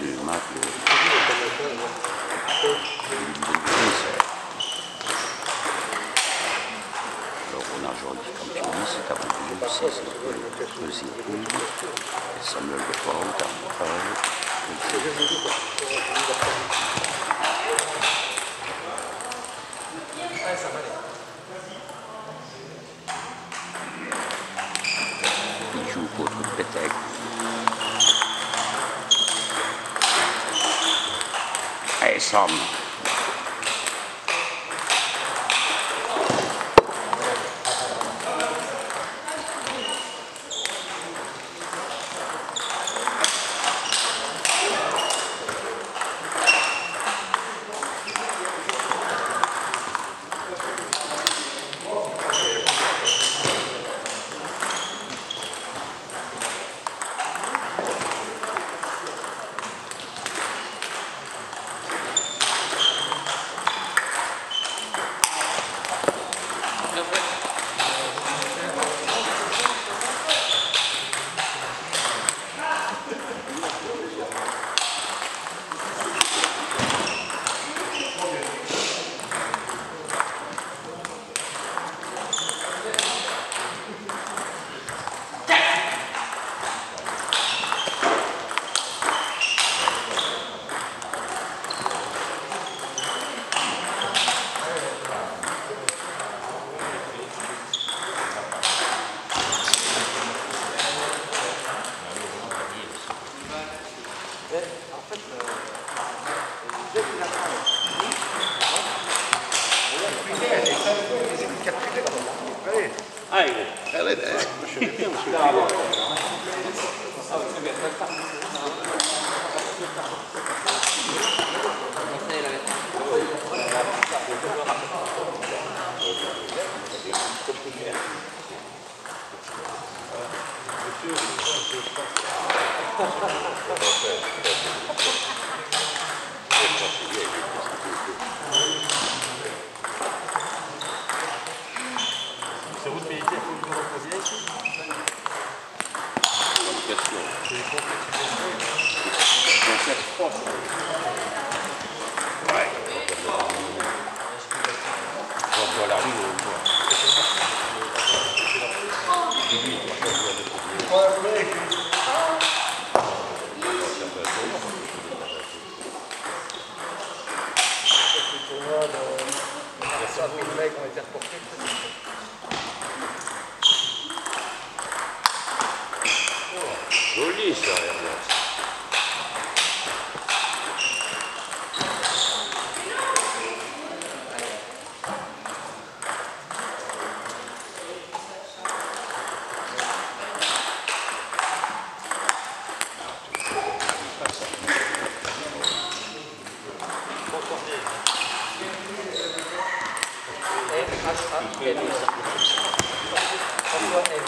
Deux matchs. Alors, on a aujourd'hui c'est avant tout, c'est Paul, Il some. got it. Thank you. question.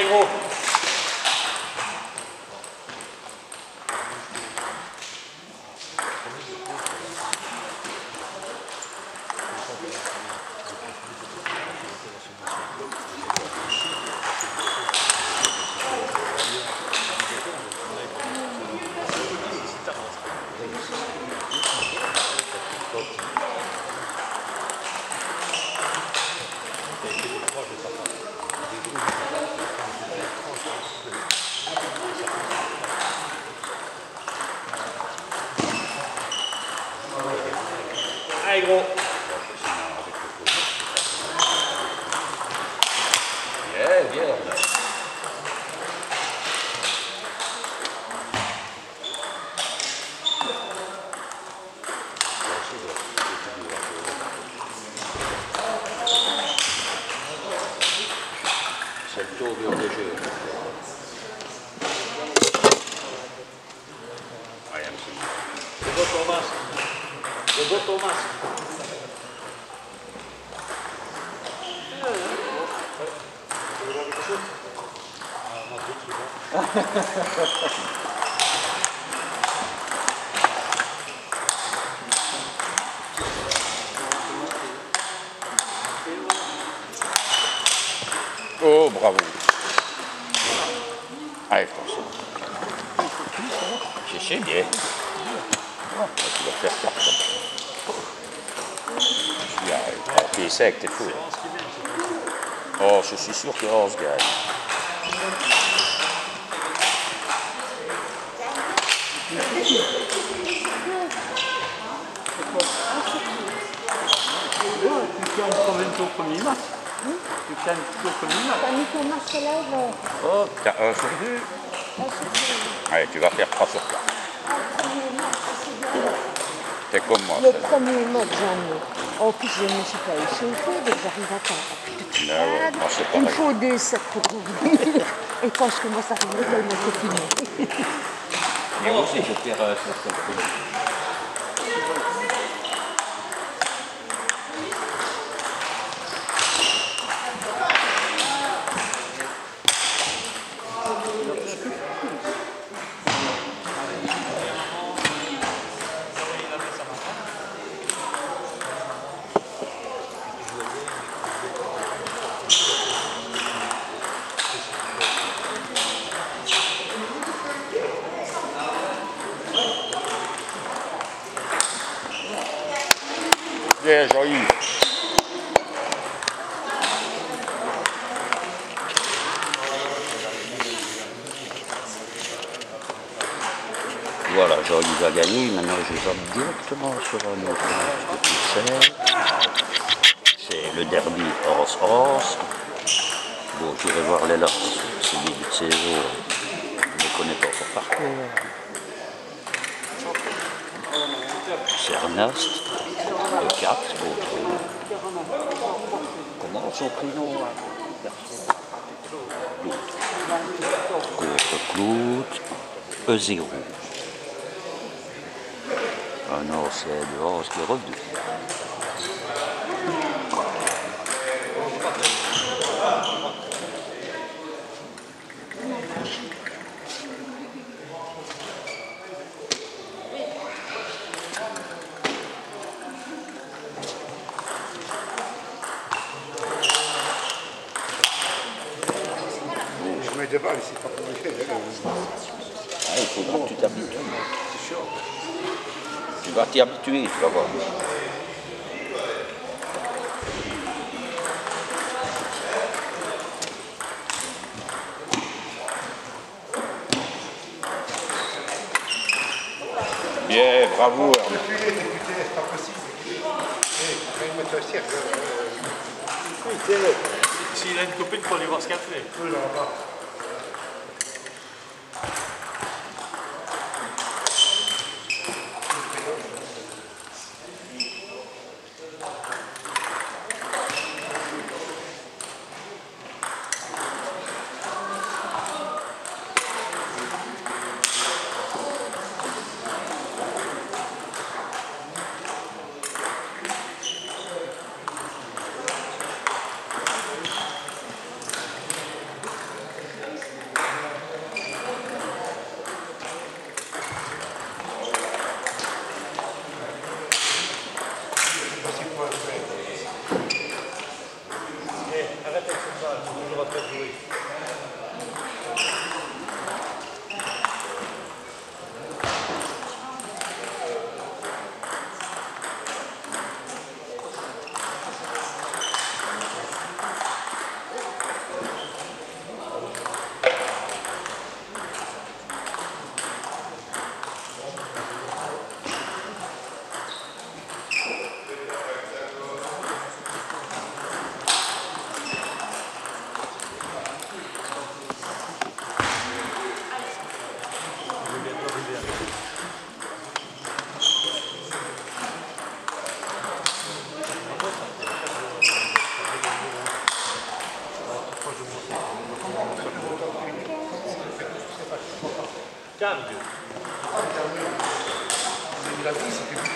gros Allez gros Bien, bien. Thomas. Le beau Thomas. Oh, bravo. Allez. C'est c'est bien. Tu faire ça. T'es sec, t'es fou. Oh, je suis sûr que Horst gagne. Tu gagnes combien de tours au premier match Tu gagnes premier match T'as mis ton masque là, Oh, t'as un sur deux. Ah, c'est bien. Allez, tu vas faire trois sur quatre. Ah, le premier match, c'est bien. T'es comme moi, Le premier match, jamais. En plus, je ne me suis pas échauffée, donc j'arrive à temps. Ah Il me faut deux sets pour revenir. Et quand je commence à revenir, il me fini. Mais aussi, je perds Voilà, Jean-Yves a gagné. Maintenant, je zappe directement sur un autre match de. C'est le derby Horse-Horse. Bon, j'irai voir les que c'est début de saison. Je ne connais pas encore par cœur. C'est Ernest, le 4, autre. Comment son prénom hein, Claude. Claude, E0. Ah non, c'est de Horse qui est revenu. C'est pas. Ah, il faudra que tu t'habitues. Tu vas t'y habituer, tu vas voir. Bien, bravo. Depuis les députés, c'est pas possible. S'il a une copine, il faut aller voir ce qu'elle fait. là-bas. Ah, c'est de la vie, c'est plus